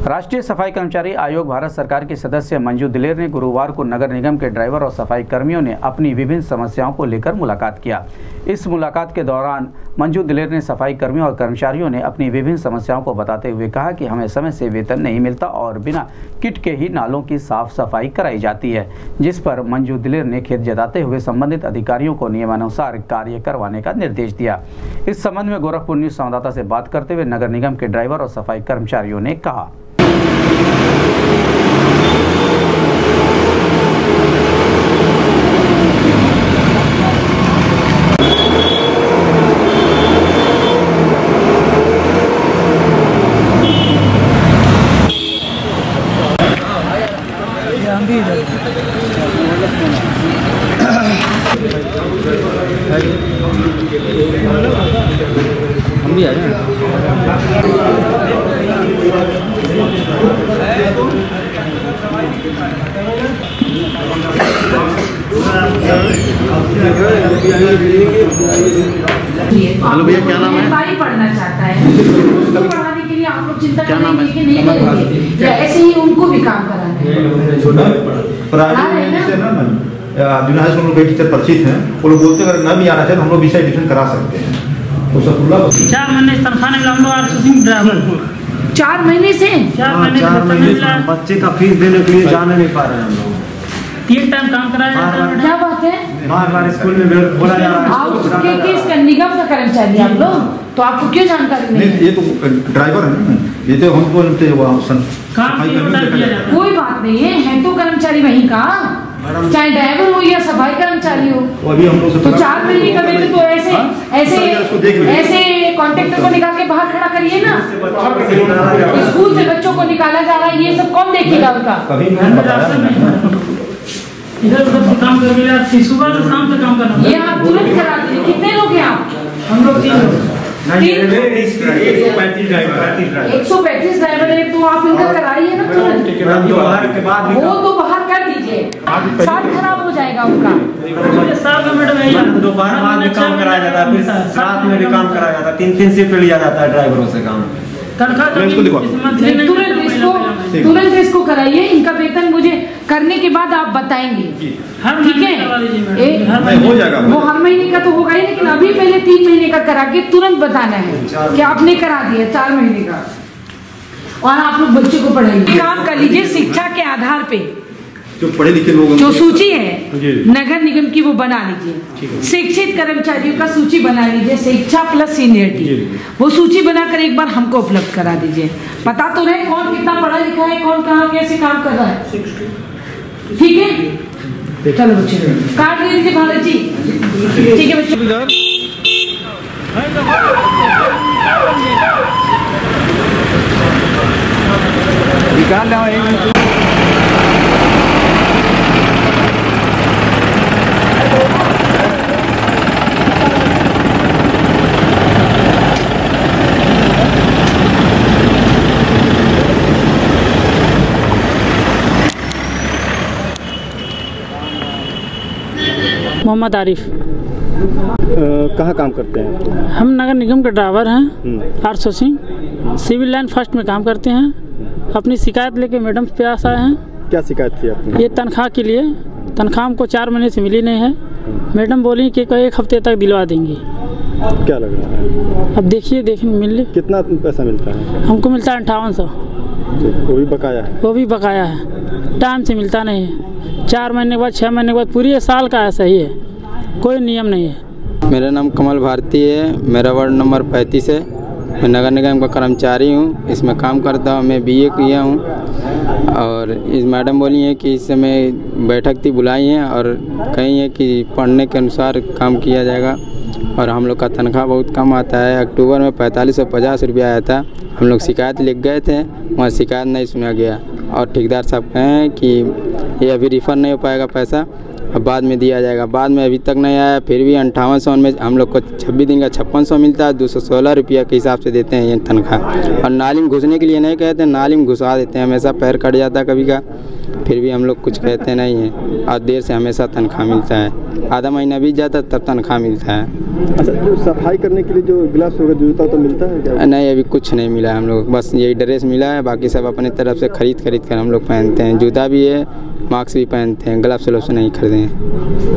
राष्ट्रीय सफ़ाई कर्मचारी आयोग भारत सरकार के सदस्य मंजू दिलेर ने गुरुवार को नगर निगम के ड्राइवर और सफ़ाई कर्मियों ने अपनी विभिन्न समस्याओं को लेकर मुलाकात किया। इस मुलाकात के दौरान मंजू दिलेर ने सफ़ाई कर्मियों और कर्मचारियों ने अपनी विभिन्न समस्याओं को बताते हुए कहा कि हमें समय से वेतन नहीं मिलता और बिना किट के ही नालों की साफ़ सफ़ाई कराई जाती है, जिस पर मंजू दिलेर ने खेत जताते हुए संबंधित अधिकारियों को नियमानुसार कार्य करवाने का निर्देश दिया। इस संबंध में गोरखपुर न्यूज़ संवाददाता से बात करते हुए नगर निगम के ड्राइवर और सफ़ाई कर्मचारियों ने कहा। हम भी आ जाए हेलो भैया, क्या नाम है? पढ़ना चाहता है। उसको पढ़ाने के लिए आप लोग चिंता क्या नाम है? करेंगे कि नहीं करेंगे। या ऐसे ही उनको भी काम कराना है। प्राइवेट में जैसे ना जूनियर हाई स्कूल में कई टीचर परिचित हैं। वो लोग बोलते हैं अगर न भी आना चाहे तो हम लोग विषय एडिशन करा सकते हैं। तो सफुल्ला चार महीने तनख्वाह हम लोग ड्राइवर चार महीने से? चार हाँ, महीने चार महीने बच्चे का फ़ीस देने के लिए जाने नहीं पा रहे हम लोग। तीन टाइम काम है क्या बात है? बार बार स्कूल में बोला जा रहा है। के किस। निगम का कर्मचारी हैं आप लोग? तो आपको क्यों जानकारी नहीं नहीं है? ये तो ड्राइवर है ना। ये तो हमको कोई बात नहीं है है तो कर्मचारी वहीं का। चाहे ड्राइवर हो या सफ़ाई कर्मचारी हो अभी हम लोग तो चार महीने का वेतन तो ऐसे हाँ? ऐसे। ऐसे कॉन्ट्रेक्टर को निकाल के बाहर खड़ा करिए ना। स्कूल से बच्चों को निकाला जा रहा है ये सब कौन देखेगा उनका? इधर उधर से काम कर मिला सुबह से शाम तक काम करना ये आप तुरंत करा दीजिए। कितने लोग हैं आप? हम लोग तीन लोग। एक सौ पैंतीस ड्राइवर है। तो आप इनका कराइए ना तुरंत। भी वो तो साल खराब हो जाएगा उनका। है दोपहर बाद भी काम कराया जाता है फिर रात में भी काम कराया जाता है तीन तीन शिफ्ट लिया जाता है ड्राइवरों से काम। तो मंथली नहीं तुरंत इसको। तुरंत कराइए इनका वेतन मुझे करने के बाद आप बताएँगे। ठीक है? हो जाएगा वो हर महीने का तो होगा ही लेकिन अभी पहले तीन महीने का करा के तुरंत बताना है कि आपने करा दिया चार महीने का। और आप लोग बच्चे को पढ़ाएँगे काम कर लीजिए शिक्षा के आधार पे जो पढ़े लिखे लोग जो सूची है नगर निगम की वो बना लीजिए। शिक्षित कर्मचारियों का सूची बना लीजिए शिक्षा प्लस सीनियरिटी वो सूची बनाकर एक बार हमको उपलब्ध करा दीजिए। पता तो रहे कौन कितना पढ़ा लिखा है कौन कहाँ कैसे काम कर रहा है। ठीक है? चलो बच्चे काट दे दीजिए भारत जी ठीक है बच्चों। मोहम्मद आरिफ। कहाँ काम करते हैं? हम नगर निगम के ड्राइवर हैं आर सौ सिंह सिविल लाइन फ़र्स्ट में काम करते हैं। अपनी शिकायत लेके मैडम के पास आए हैं। क्या शिकायत थी आपने ये तनख्वाह के लिए। तनख्वाह हमको चार महीने से मिली नहीं है। मैडम बोली कि एक हफ़्ते तक दिलवा देंगी। क्या लग रहा है? अब देखिए देखने मिल कितना पैसा मिलता है? हमको मिलता है अंठावन सौ। वो भी बकाया है? वो भी बकाया है। टाइम से मिलता नहीं है। चार महीने के बाद छः महीने के बाद पूरी साल का ही है। कोई नियम नहीं है। मेरा नाम कमल भारती है, मेरा वार्ड नंबर पैंतीस है। मैं नगर निगम का कर्मचारी हूँ, इसमें काम करता हूँ, मैं बीए किया हूँ। और इस मैडम बोली हैं कि इस समय बैठक थी, बुलाई हैं और कही है कि पढ़ने के अनुसार काम किया जाएगा। और हम लोग का तनख्वाह बहुत कम आता है। अक्टूबर में पैंतालीस सौ पचास रुपया आया था। हम लोग शिकायत लिख गए थे वहाँ शिकायत नहीं सुना गया। और ठेकेदार साहब कहें कि ये अभी रिफंड नहीं हो पाएगा पैसा। अब बाद में दिया जाएगा। बाद में अभी तक नहीं आया फिर भी अंठावन सौ में हम लोग को छब्बीस दिन का छप्पन सौ मिलता है दो सौ सोलह रुपया के हिसाब से देते हैं ये तनख्वाह। और नाली में घुसने के लिए नहीं कहते नाली में घुसा देते हैं हमेशा पैर कट जाता है कभी का। फिर भी हम लोग कुछ कहते नहीं हैं। और देर से हमेशा तनख्वाह मिलता है। आधा महीना बीत जाता तब तनख्वाह मिलता है। अच्छा जो सफ़ाई करने के लिए जो गिलास होगा जूता तो मिलता है क्या? नहीं अभी कुछ नहीं मिला है हम लोग। बस यही ड्रेस मिला है बाकी सब अपने तरफ़ से खरीद खरीद कर हम लोग पहनते हैं। जूता भी है मास्क भी पहनते हैं ग्लव्स व्लव्स नहीं खरीदे। हैं